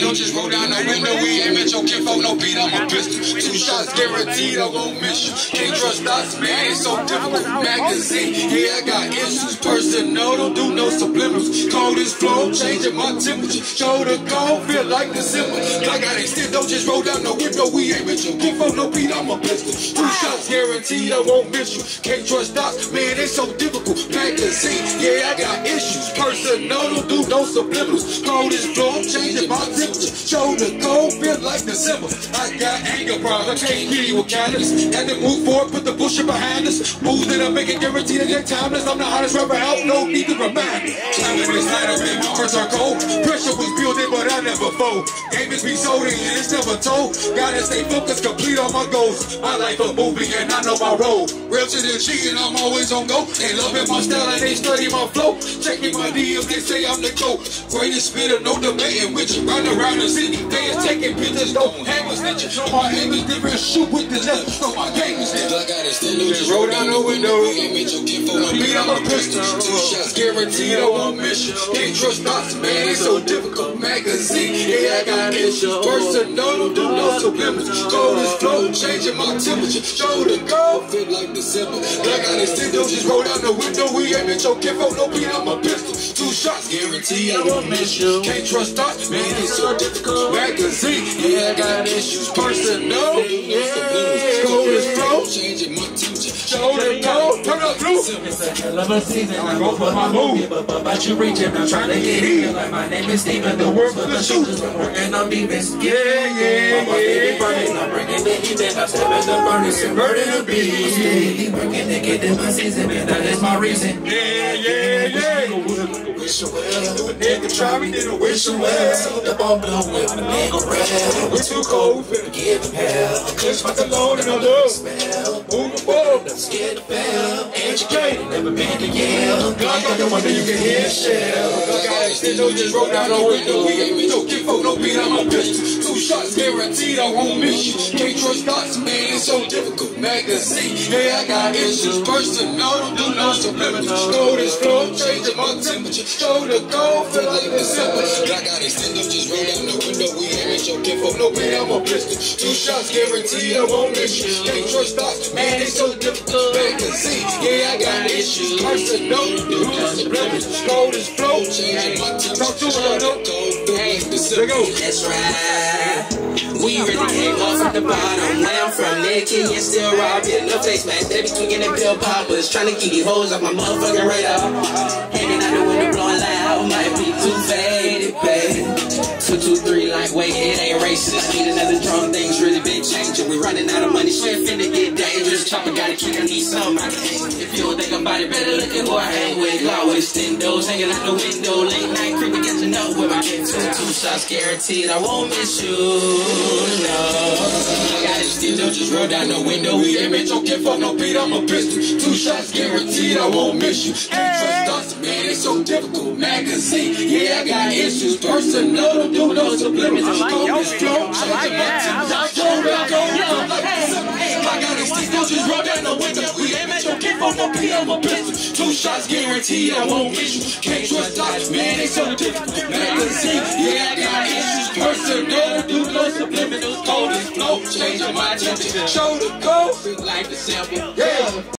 just roll down the window. We aim at your kinfolk, no beat, I'm a pistol. Two shots guaranteed, I won't miss you. Can't trust us, man, it's so difficult. Magazine, yeah, I got issues. Personal, don't do no subliminals. Cold is flow, changing my temperature. Shoulder cold, feel like December. I got extend, don't just roll down the window. We aim at your kinfolk, no beat, I'm a pistol. Two shots guaranteed, I won't miss you. Can't trust us, man, it's so difficult. Magazine, yeah, I got issues. Personal, don't do no subliminals. Cold is flow, changing my temperature. Like December. I got anger problems, I can't give you a catalyst. Had to move forward, put the bullshit behind us. Moves that I make it guaranteed that they're timeless. I'm the hottest rapper out, no need to remind me. Time in this night, man, my hearts are cold. Pressure was building, but Fold. Game is be sold and it's never told. Gotta stay focused, complete all my goals. My life a movie and I know my role. Real to the G and I'm always on go. They loving my style and they study my flow. Checking my DMs, they say I'm the GOAT. Greatest spitter, no debating with you. Run around the city, they is taking pictures, no hang with snitching. My aim is different, shoot with the left. So my game is different. I got it, still just roll down the window. Aim at your kinfolk, no beat, I'm a pistol. Two shots guaranteed, I won't miss you. Can't trust us, man, it's so difficult. Magazine, yeah, I got issues. Personal, don't do no subliminals. Cold is flow, changing my temperature. Shoulder go, fit like December. I got it, still just roll down the window. We aim at your kinfolk, no beat, I'm a pistol. Two shots guaranteed, I won't miss you. Can't trust us, man, it's so difficult. Magazine, yeah, I got issues. Personal, yeah, cold is flow, changing my temperature. Shoulder go, up blue. It's a season. I go for my move. But, but, but you reaching, I'm trying to get in. Like my name is Steven. The world for the shooters. I'm working on demons. Yeah, yeah, My baby burning. I'm bringing the heat. And I'm stepping the furnace and burning the beat. Steady working to get in my season. Man, that is my reason. Yeah, yeah, yeah. Wish you well. If a nigga try me, then I wish you well. The bomb blow with a nigga red. We're too cold, finna Give him hell. Just my cologne and I love. Moving forward. I'm scared to fail. Educated, never been to Yale. God got the one that you can hear shell. I got extend, no just roll down the window. We ain't with no kinfolk, no beat on my pistol. Two shots guaranteed, I won't miss you. Can't trust us, man, it's so difficult. Magazine, yeah, I got issues. Personal, don't do no subliminals. Gold is flow, changing my temperature. Shoulder go, feel like December. I got extend, no just roll down the window. We ain't with your kinfolk, no beat on my pistol. Two shots guaranteed, I won't miss you. Can't trust us, man, it's so difficult. Magazine, yeah, I got issues. Personal, don't do no subliminals. Gold is flow, changing my temperature. Talk to though. Hey, There go. That's right. We really came off at the bottom. Where I'm from, they kill you still rob you. No face mask, they be tweaking and pill poppers. Trying to keep these hoes off my motherfucking radar. Hanging out the window, blowing loud. Might be too faded, babe. Two, two, three, like, wait, racist. Need another drum, things really been changing. We running out of money, shit finna get dangerous. Chopper got a kick, I need some. I If you don't think about it, better look at who I hang with. Always windows, hanging out the window. Late night creeping, catching up with my kids. Two, two shots guaranteed, I won't miss you. No. I got don't just roll down the window. We ain't met your kinfolk, no beat, I'm a pistol. Two shots guaranteed, I won't miss you. Can't trust us, man, it's so difficult. Magazine, yeah, I got issues. Personal, don't do no subliminals. Flow, changing my temperature. Go down, go like I got still, don't just roll down the window. We ain't met your kinfolk, no beat, I'm pistol. Two shots guaranteed, I won't miss you. Can't trust us, man, it's so difficult. Magazine, yeah, I got issues. Personal, don't do no subliminals. Cold as flow, changing my temperature. Shoulder go, feel like December. Yeah.